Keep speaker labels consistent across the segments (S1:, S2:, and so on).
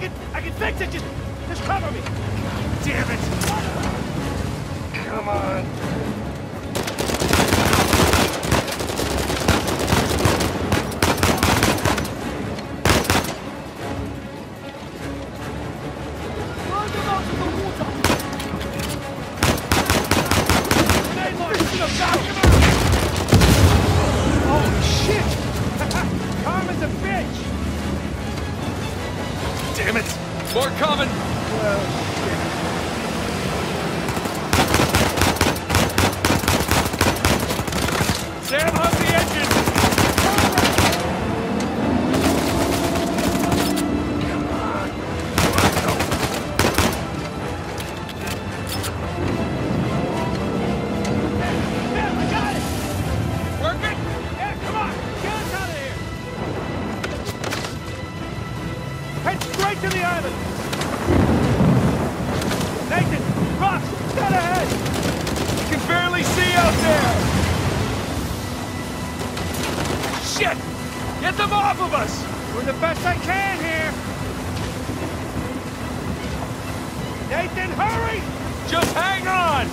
S1: I can, I can fix it! Just, just cover me! More coming! Get them off of us! Doing the best I can here! Nathan, hurry! Just hang on!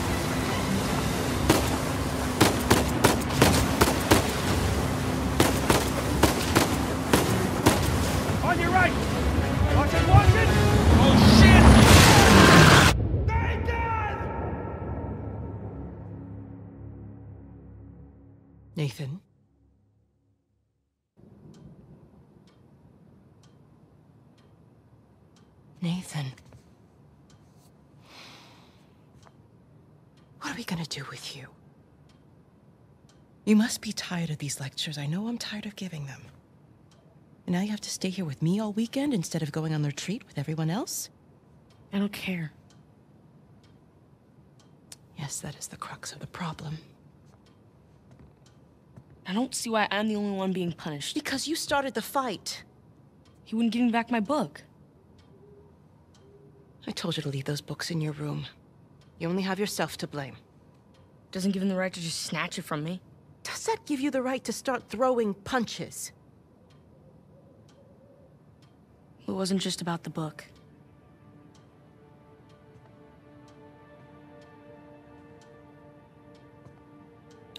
S1: On your right! Watch it, watch it! Oh, shit! Nathan!
S2: Nathan? What are we gonna do with you? You must be tired of these lectures. I know I'm tired of giving them. And now you have to stay here with me all weekend instead of going on the retreat with everyone else?
S3: I don't care.
S2: Yes, that is the crux of the problem.
S3: I don't see why I'm the only one being punished.
S2: Because you started the fight.
S3: He wouldn't give me back my book.
S2: I told you to leave those books in your room. You only have yourself to blame.
S3: Doesn't give him the right to just snatch it from me.
S2: Does that give you the right to start throwing punches?
S3: It wasn't just about the book.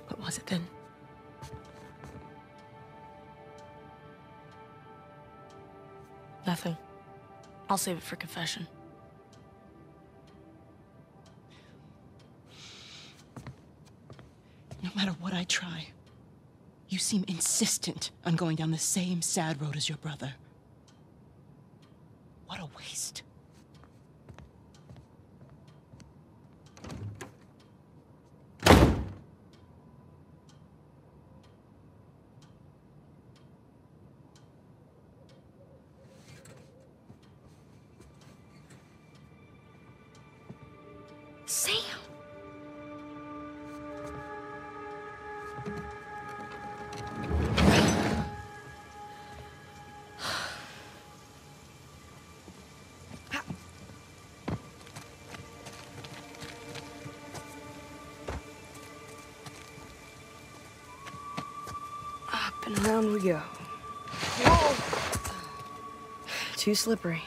S2: What was it then?
S3: Nothing. I'll save it for confession.
S2: Matter what I try, you seem insistent on going down the same sad road as your brother. What a waste.
S3: And around we go. Too slippery.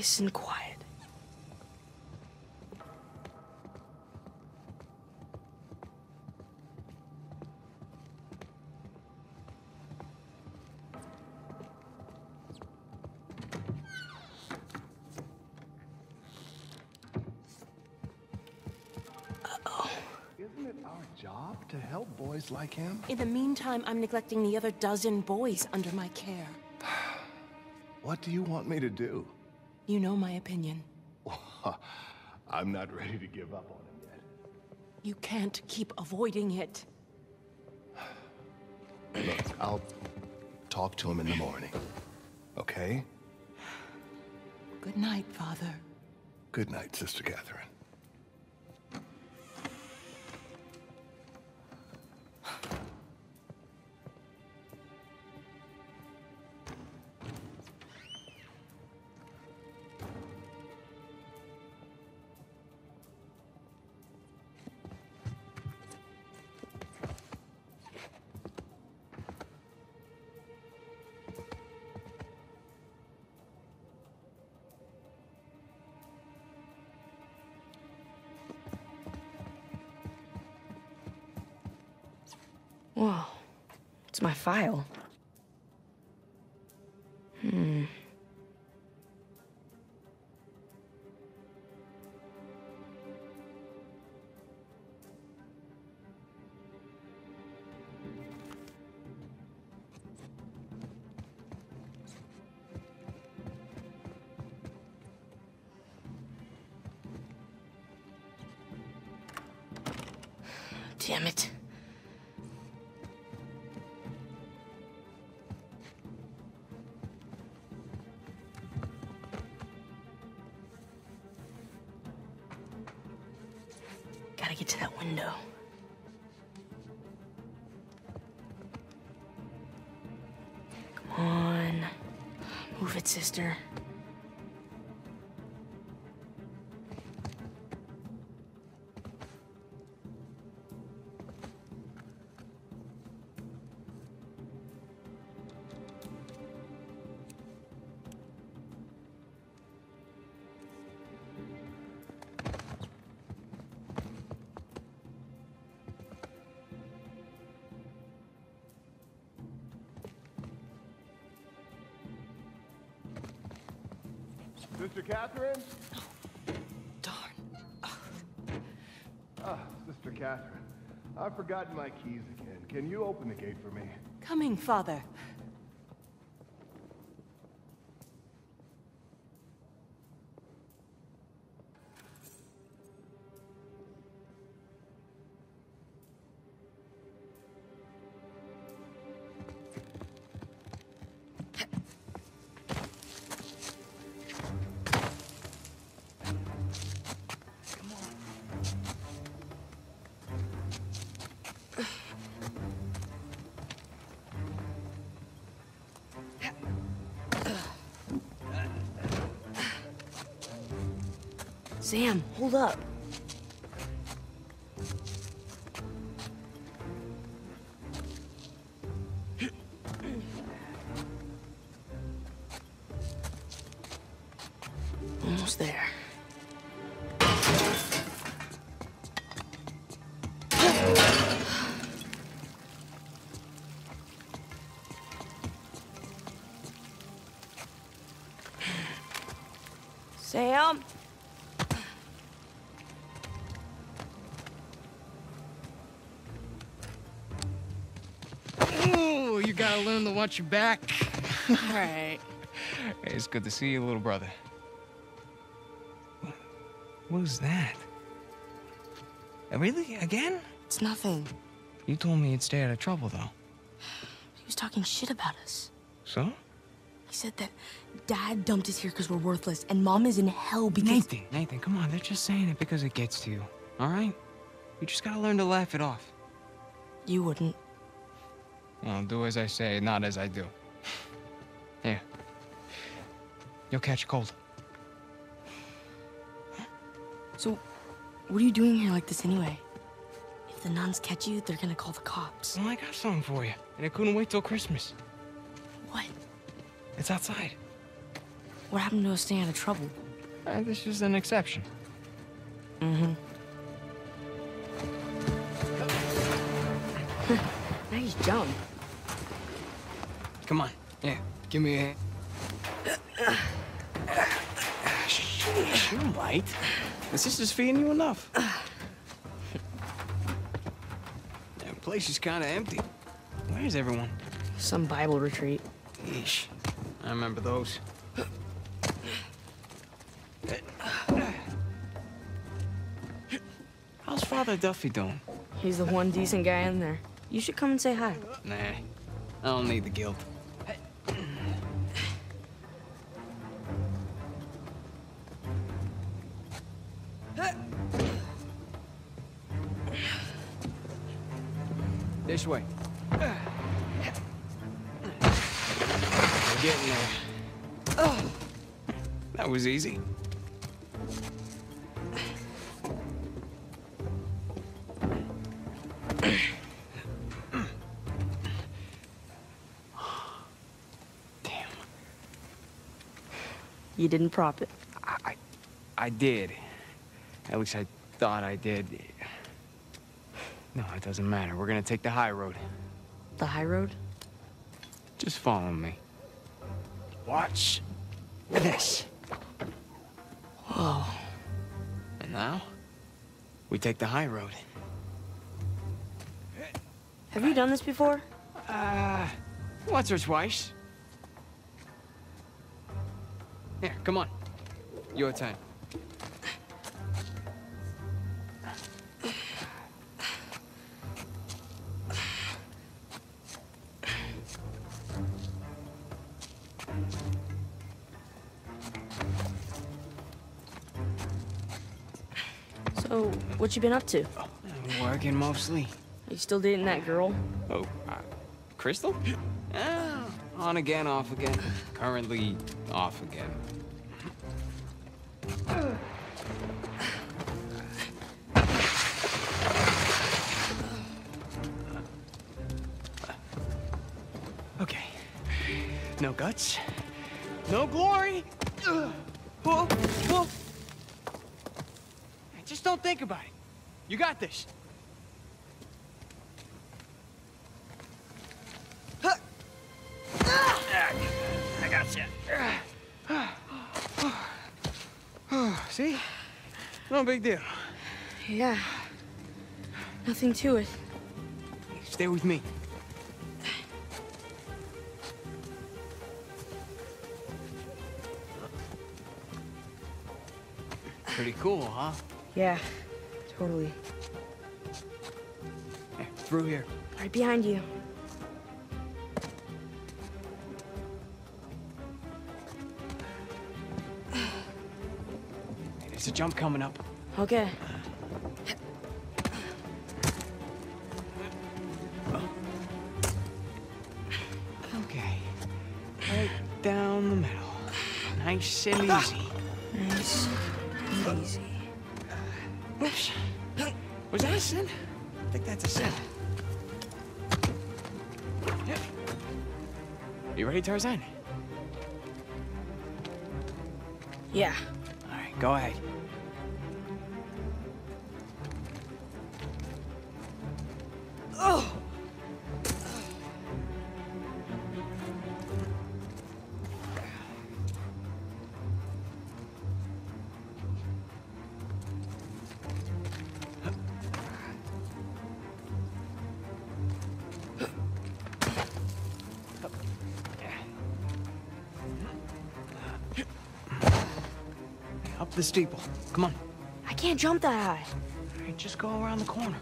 S3: Nice and quiet.
S4: Isn't it our job to help boys like him?
S2: In the meantime, I'm neglecting the other dozen boys under my care.
S4: What do you want me to do?
S2: You know my opinion.
S4: I'm not ready to give up on him yet.
S2: You can't keep avoiding it.
S4: Look, I'll talk to him in the morning. Okay?
S2: Good night, Father.
S4: Good night, Sister Catherine.
S3: File. Hmm. Damn it. Window. Come on. Move it, sister.
S4: Catherine?
S2: Darn.
S4: Ah, Sister Catherine. I've forgotten my keys again. Can you open the gate for me?
S2: Coming, Father.
S3: Sam, hold up.
S5: Gotta learn to watch your back.
S3: All right.
S5: Hey, it's good to see you, little brother. What was that? Uh, Really? Again?
S3: It's nothing.
S5: You told me you'd stay out of trouble, though.
S3: He was talking shit about us.
S5: So?
S3: He said that Dad dumped us here because we're worthless, and Mom is in hell because.
S5: Nathan, Nathan, come on. They're just saying it because it gets to you. All right? You just gotta learn to laugh it off.
S3: You wouldn't.
S5: Well, do as I say, not as I do. Here. You'll catch a cold.
S3: So, what are you doing here like this anyway? If the nuns catch you, they're gonna call the cops.
S5: Well, I got something for you. And it couldn't wait till Christmas.
S3: What?
S5: It's outside.
S3: What happened to us staying out of trouble?
S5: Uh, this is an exception.
S3: Mm-hmm. nice jump.
S5: Come on. Yeah, give me a hand. Sheesh, you might. The sister's feeding you enough. That place is kind of empty. Where's everyone?
S3: Some Bible retreat.
S5: Yeesh. I remember those. How's Father Duffy doing?
S3: He's the one decent guy in there. You should come and say hi.
S5: Nah, I don't need the guilt. This way. We're getting there. That was easy. Damn.
S3: You didn't prop it.
S5: I, I, I did. At least I thought I did. No, it doesn't matter. We're gonna take the high road.
S3: The high road?
S5: Just follow me. Watch this.
S3: Whoa.
S5: And now, we take the high road.
S3: Have you done this before?
S5: Uh, once or twice. Here, come on. Your turn.
S3: What you been up to?
S5: Working mostly.
S3: Are you still dating that girl?
S5: Oh, uh, Crystal? Ah, on again, off again. Currently off again. Okay. No guts. No glory. Whoa, whoa. Just don't think about it. You got this. I got you. See? No big deal.
S3: Yeah. Nothing to it.
S5: Stay with me. Pretty cool, huh?
S3: Yeah, totally.
S5: Here, through here.
S3: Right behind you.
S5: There's a jump coming up.
S3: Okay.
S5: Okay. Right down the middle. Nice and easy.
S3: Nice and easy.
S5: Was that a sin? I think that's a sin. Yeah. You ready, Tarzan?
S3: Yeah.
S5: All right, go ahead. Up the steeple. Come on.
S3: I can't jump that high.
S5: All right, just go around the corner.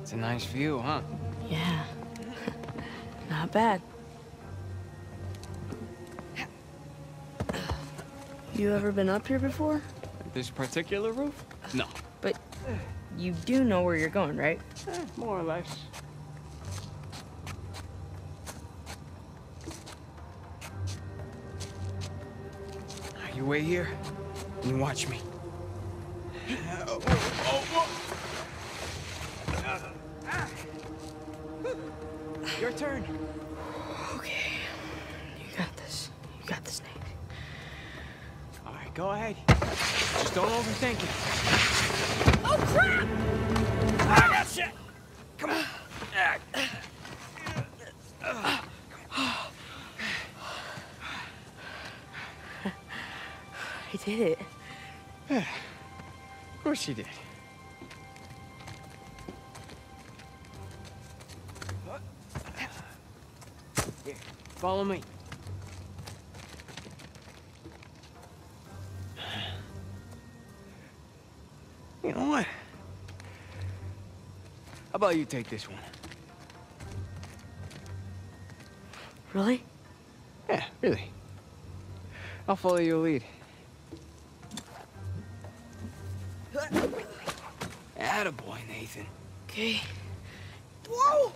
S5: It's a nice view, huh?
S3: Yeah. Not bad. You ever been up here before?
S5: This particular roof? No.
S3: But you do know where you're going, right?
S5: Eh, more or less. You wait here and you watch me. Oh, oh, oh. Your turn.
S3: Okay. You got this. You got this, Nate.
S5: All right, go ahead. Just don't overthink it.
S3: Oh, crap!
S5: Ah, I got shit. Come on.
S3: I did it.
S5: Of course you did. Here, follow me. How about you take this one?
S3: Really?
S5: Yeah, really. I'll follow your lead. Attaboy, Nathan.
S3: Okay. Whoa!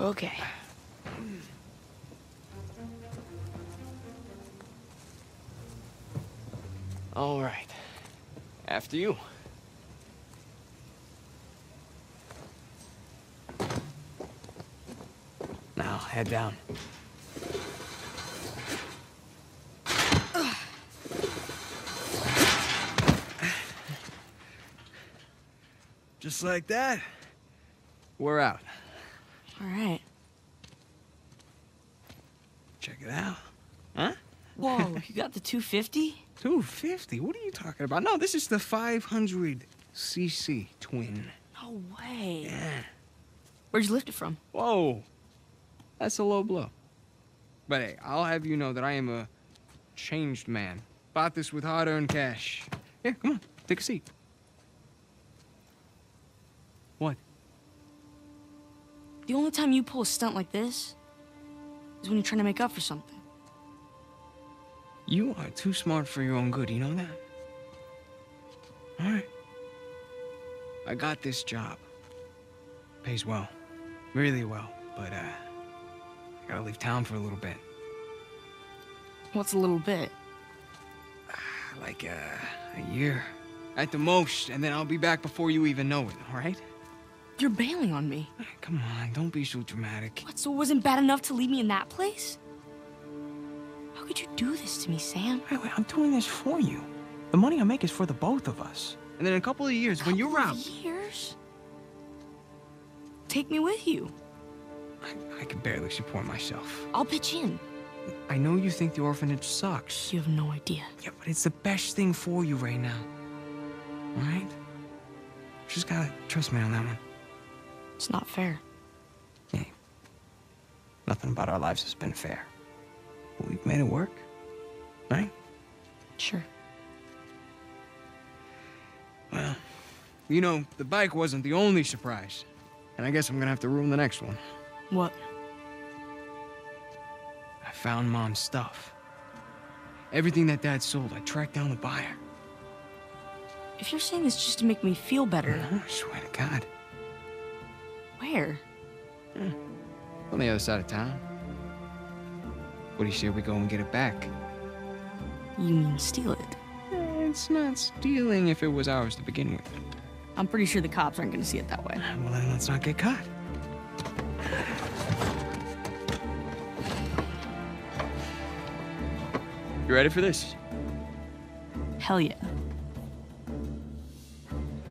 S3: okay.
S5: After you. Now, head down. Just like that, we're out.
S3: All right.
S5: Check it out. Huh?
S3: Whoa, you got the 250?
S5: 250? What are you talking about? No, this is the 500cc twin.
S3: No way.
S5: Yeah.
S3: Where'd you lift it from?
S5: Whoa. That's a low blow. But hey, I'll have you know that I am a changed man. Bought this with hard-earned cash. Yeah, come on, take a seat. What?
S3: The only time you pull a stunt like this is when you're trying to make up for something.
S5: You are too smart for your own good, you know that? All right. I got this job. Pays well. Really well. But, uh, I gotta leave town for a little bit.
S3: What's a little bit?
S5: Like, uh, a year. At the most, and then I'll be back before you even know it, all right?
S3: You're bailing on me.
S5: Come on, don't be so dramatic.
S3: What, so it wasn't bad enough to leave me in that place? How could you do this to me, Sam?
S5: Wait, wait, I'm doing this for you. The money I make is for the both of us. And then in a couple of years, when you're
S3: Couple
S5: out,
S3: Years? Take me with you.
S5: I, I can barely support myself.
S3: I'll pitch in.
S5: I know you think the orphanage sucks.
S3: You have no idea.
S5: Yeah, but it's the best thing for you right now. All right? Just gotta trust me on that one.
S3: It's not fair.
S5: Hey, nothing about our lives has been fair. But we've made it work, right?
S3: Sure.
S5: Well, you know, the bike wasn't the only surprise. And I guess I'm gonna have to ruin the next one.
S3: What?
S5: I found Mom's stuff. Everything that Dad sold, I tracked down the buyer.
S3: If you're saying this just to make me feel better, uh-huh,
S5: I swear to God.
S3: where?
S5: On the other side of town. What do you say we go and get it back?
S3: You mean steal it?
S5: Eh, It's not stealing if it was ours to begin with.
S3: I'm pretty sure the cops aren't gonna see it that way.
S5: Well, then let's not get caught. You ready for this?
S3: Hell yeah.